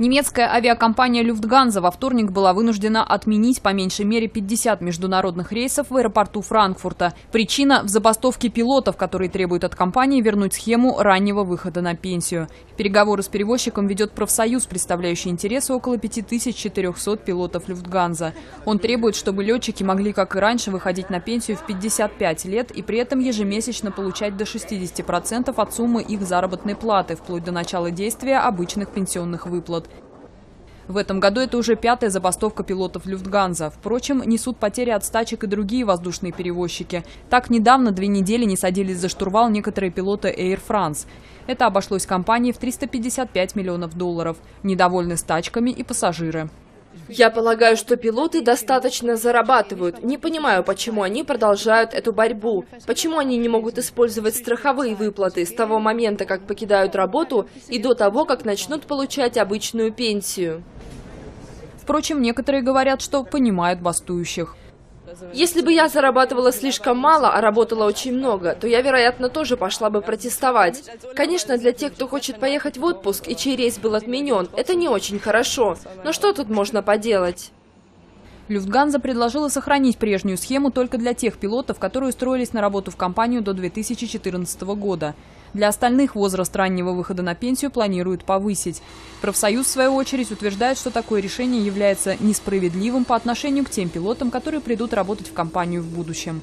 Немецкая авиакомпания «Люфтганза» во вторник была вынуждена отменить по меньшей мере 50 международных рейсов в аэропорту Франкфурта. Причина – в забастовке пилотов, которые требуют от компании вернуть схему раннего выхода на пенсию. Переговоры с перевозчиком ведет профсоюз, представляющий интересы около 5400 пилотов «Люфтганза». Он требует, чтобы летчики могли, как и раньше, выходить на пенсию в 55 лет и при этом ежемесячно получать до 60% от суммы их заработной платы, вплоть до начала действия обычных пенсионных выплат. В этом году это уже пятая забастовка пилотов Люфтганза. Впрочем, несут потери от стачек и другие воздушные перевозчики. Так, недавно две недели не садились за штурвал некоторые пилоты Air France. Это обошлось компании в 355 миллионов долларов. Недовольны стачками и пассажиры. Я полагаю, что пилоты достаточно зарабатывают. Не понимаю, почему они продолжают эту борьбу. Почему они не могут использовать страховые выплаты с того момента, как покидают работу, и до того, как начнут получать обычную пенсию. Впрочем, некоторые говорят, что понимают бастующих. Если бы я зарабатывала слишком мало, а работала очень много, то я, вероятно, тоже пошла бы протестовать. Конечно, для тех, кто хочет поехать в отпуск и чей рейс был отменен, это не очень хорошо. Но что тут можно поделать? Люфтганза предложила сохранить прежнюю схему только для тех пилотов, которые устроились на работу в компанию до 2014 года. Для остальных возраст раннего выхода на пенсию планируют повысить. Профсоюз, в свою очередь, утверждает, что такое решение является несправедливым по отношению к тем пилотам, которые придут работать в компанию в будущем.